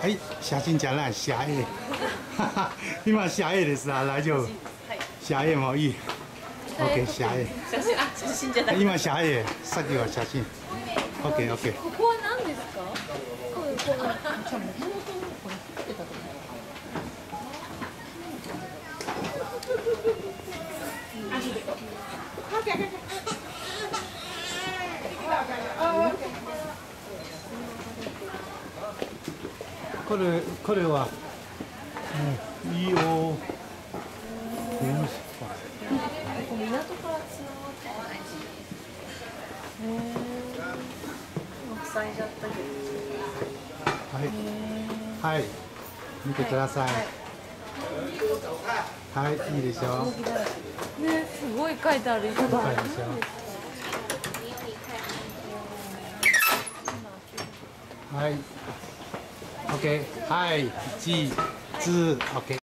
はい、写真じゃない、写絵。今、写絵ですあ、大丈夫。写絵もいい。OK、写絵。写真、あ、写真じゃない。今、写絵。さっきは写真。OK、OK。ここは何ですかこうこう。これこれは、うん、いいよ。港からつながって へえ塞いじゃったけどはい。はい。見てください。はい、はい、いいでしょ。うねすごい書いてある。人が書いでしょはい OK，嗨，记字，OK。